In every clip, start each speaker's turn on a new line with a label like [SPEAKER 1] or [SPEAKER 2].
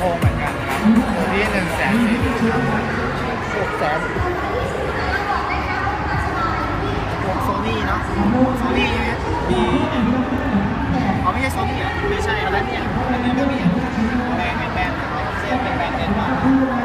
[SPEAKER 1] โพงเหมือนกันครับตัวที่หนึ่งแสนสี่
[SPEAKER 2] หกแสนวกโซนี่เนาะโซนี่มี
[SPEAKER 1] เขา
[SPEAKER 2] ไม่ใช่โซนี่อะ
[SPEAKER 1] ไม่ใช่อะไรเนี่ยอันนี้ก็มีแบรนด์แบรนด์เซียนเป็นแบรนด์เดนมาร์ก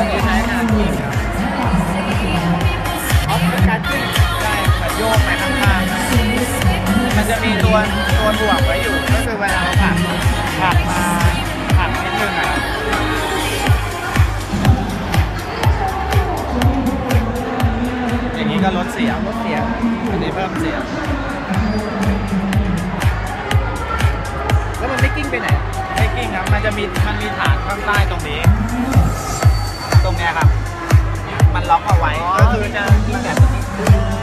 [SPEAKER 2] อันนี้ใช้
[SPEAKER 1] งานจริงครับ
[SPEAKER 2] อ๋อเป็นการจิ้ม
[SPEAKER 1] ได้มันโยกไปข้างๆมันจะมีตัวตัวถ่วงไว้อยู่ ก็คือเวลาเราผลักผลักมาผลักนิดนึงอะครับอย่างนี้ก็ลดเสียง
[SPEAKER 2] ลดเสียง
[SPEAKER 1] อันนี้เพิ่มเสียง
[SPEAKER 2] แล้วมันไม่กิ้งไปไหน
[SPEAKER 1] ไม่กิ้งครับ มันจะมีมันมีฐานข้างใต้ตรงนี้ เนี้ยครับ มันล็อกเอาไว้ก็คือจะ
[SPEAKER 2] กิ้งแบบนี้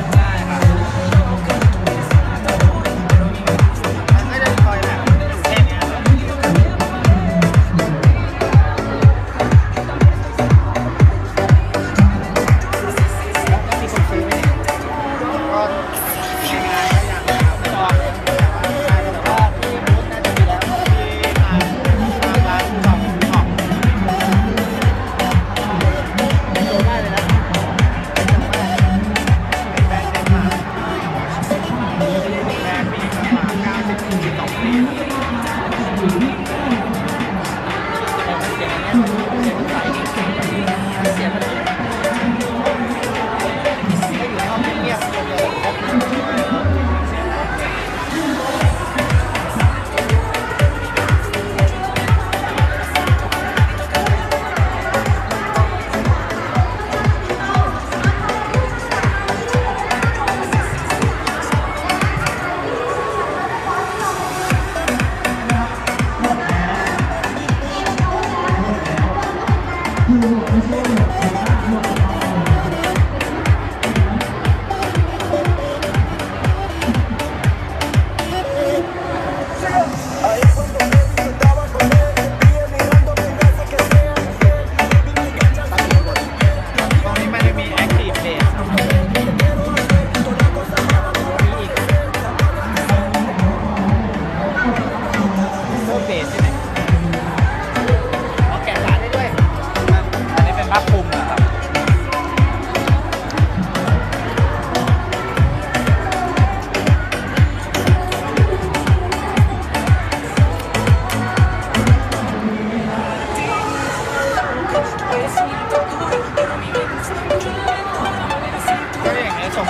[SPEAKER 1] ต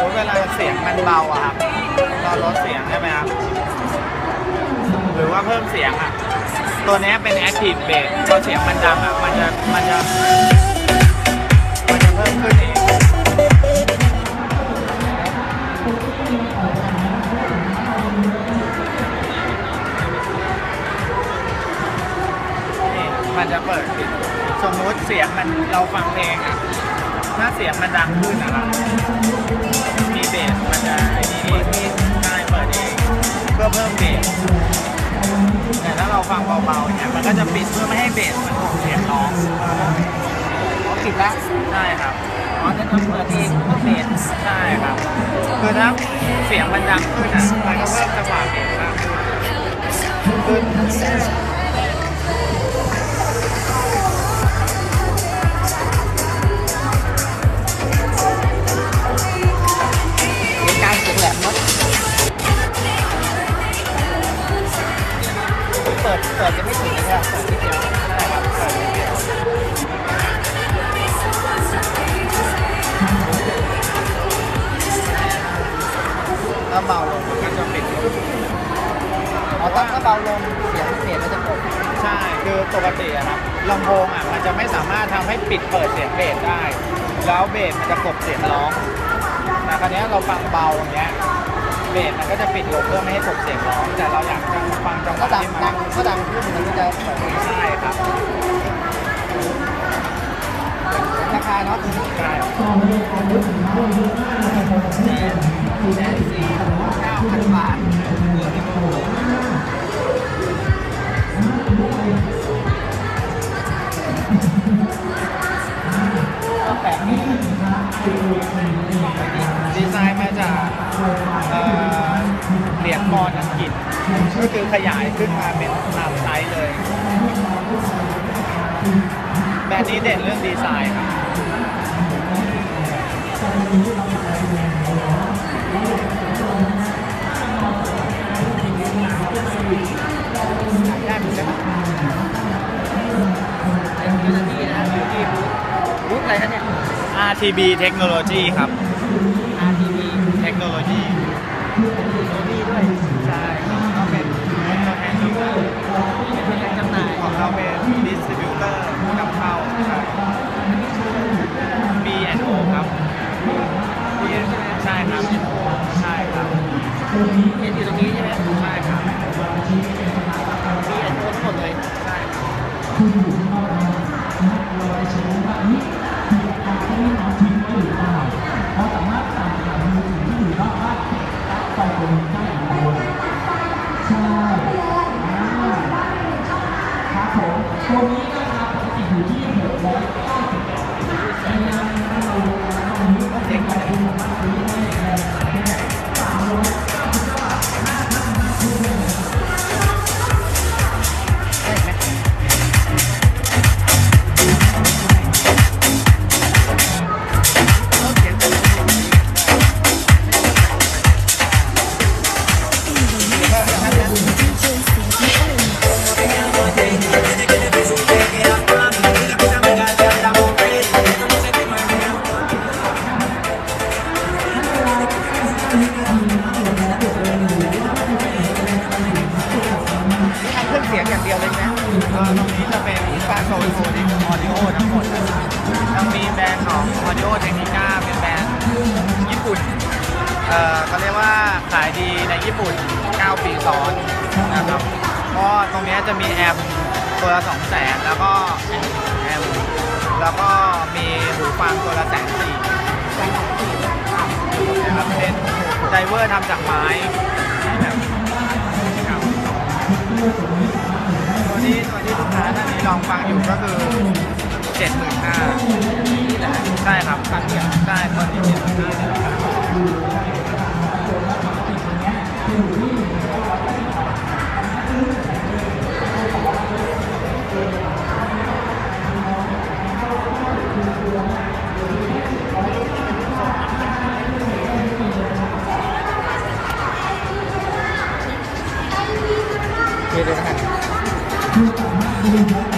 [SPEAKER 1] ติ
[SPEAKER 2] เว
[SPEAKER 1] ลาเสียงมันเบาอะครับเราลดเสียงใช่ไหมครับ หรือว่าเพิ่มเสียงอะตัวนี้เป็น active bass พอเสียงมันดังอะมันจะมันจะมันจะเพิ่มขึ้นเองนี่มันจะเปิด สมมุติเสียงมันเราฟังเพลงอะ ถ้าเสียงมันดังขึ้นนะครับมีเบสมันจะไอ้นี่เองได้เปิดเองเพื่อเพิ่มเบสแต่ถ้าเราฟังเบาๆเนี่ยมันก็จะปิดเพื่อไม่ให้เบสมันถูกเสียงร้อง
[SPEAKER 2] อ๋อปิดแล้ว
[SPEAKER 1] ใช่ครับ
[SPEAKER 2] อ๋อนั่นเราเปิดเองเพิ่มเบส
[SPEAKER 1] ใช่ครับคือถ้าเสียงมันดังขึ้นอะมันก็เพิ่มจังหวะเบสมากขึ้น
[SPEAKER 2] ลำ
[SPEAKER 1] โพงอะมันจะไม่สามารถทำให้ปิดเปิดเสียงเบสได้ แล้วเบสมันจะกลบเสียงร้องแต่คราวเนี้ยเราฟังเบาอย่างเงี้ยเบสมันก็จะปิดลงเพื่อไม่ให้กลบเสียงร้อง แต่เราอยากจะฟังจังห
[SPEAKER 2] ก็
[SPEAKER 1] วะ
[SPEAKER 2] ดัง
[SPEAKER 1] ที่
[SPEAKER 2] ดั
[SPEAKER 1] มัน
[SPEAKER 2] งก็ดังขึ้นมันก็จะเปิด
[SPEAKER 1] ใช่ครับ
[SPEAKER 2] ราคาเนาะ
[SPEAKER 1] ใช่
[SPEAKER 2] แสนสี่เก้าพันบาท ดี
[SPEAKER 1] ไซน์มาจากเหรียญมอนอังกฤษ ก็คือขยายขึ้นมาเป็นตามไซส์เลย แบรนด์นี้เด่นเรื่องดีไซน์ครับ RTB Technology ครับ
[SPEAKER 2] RTB
[SPEAKER 1] Technology
[SPEAKER 2] โซนี่ด้วย
[SPEAKER 1] ใช่ครับก็เป็นตัวแทนจำหน่าย
[SPEAKER 2] เป็นแรงจำหน่าย
[SPEAKER 1] ของเราเป็นดิสติบิวเตอร์นำเข้าใช่ B&O ครับ B ใช่ครับ ใช่ครับ
[SPEAKER 2] เห็นอยู่ตรงนี้ใช่ไหม
[SPEAKER 1] ใช่ครับ
[SPEAKER 2] มีอันโน้นหมดเลย
[SPEAKER 1] ใช่ครับ
[SPEAKER 2] เโซ
[SPEAKER 1] น Sonic Audio ทั้งหมดนะครับยังมีแบรนด์ของ Audio Technica เป็นแบรนด์ญี่ปุ่น เอ่อเขาเรียกว่าขายดีในญี่ปุ่น 9 ปีซ้อนนะครับ ก็ตรงนี้จะมีแอมป์ตัวละ2แสนแล้วก็แอมป์แล้วก็มีหูฟังตัวละแสนสี่นะครับเป็น driver ทำจากไม้ กค้าท่านนี้ลองฟังอยู่ก็คือ75,000
[SPEAKER 2] นี่แหละ
[SPEAKER 1] ใช่ครับครั้งเดียวใช่ตอนนี้75,000
[SPEAKER 2] โอเคเลยวนะครับ